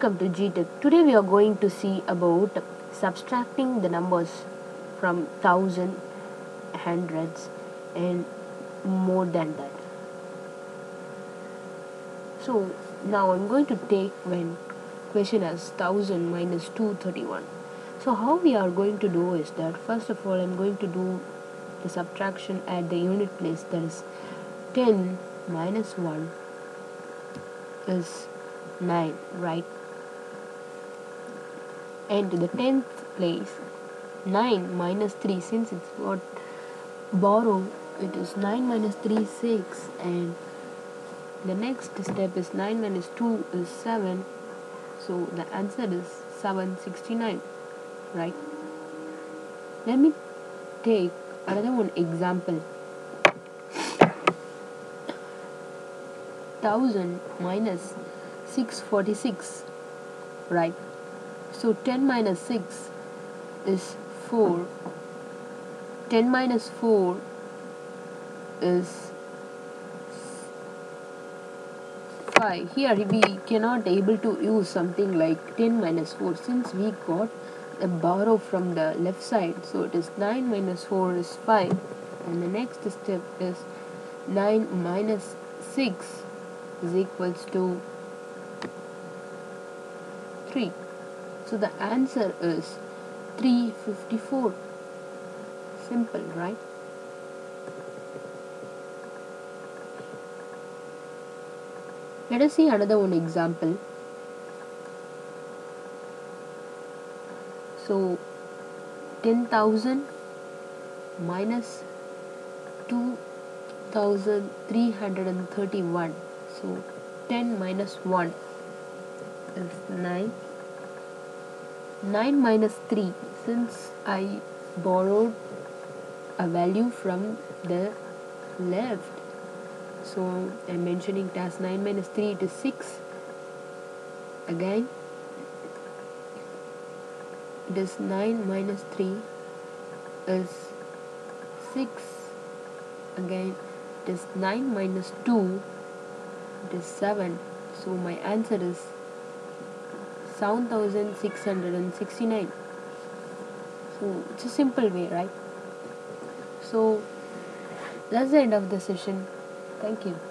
Welcome to GTech. Today we are going to see about subtracting the numbers from thousand, hundreds, and more than that. So now I'm going to take when question as thousand minus two thirty one. So how we are going to do is that first of all I'm going to do the subtraction at the unit place that is 10 minus 1 is 9 right and the 10th place. 9 minus 3 since it's what borrow it is 9 minus 3 6 and the next step is 9 minus 2 is 7 so the answer is 769 right? Let me take another one example. 1000 minus 646 right so 10 minus 6 is 4 10 minus 4 is 5 here we cannot able to use something like 10 minus 4 since we got a borrow from the left side so it is 9 minus 4 is 5 and the next step is 9 minus 6 is equals to 3 so the answer is 354 simple right? Let us see another one example. So 10000 minus 2331 so 10 minus 1 is 9 9 minus 3 since I borrowed a value from the left so I'm mentioning it as 9 minus 3 it is 6 again it is 9 minus 3 is 6 again it is 9 minus 2 it is 7 so my answer is 7669 so it's a simple way right? So that's the end of the session. Thank you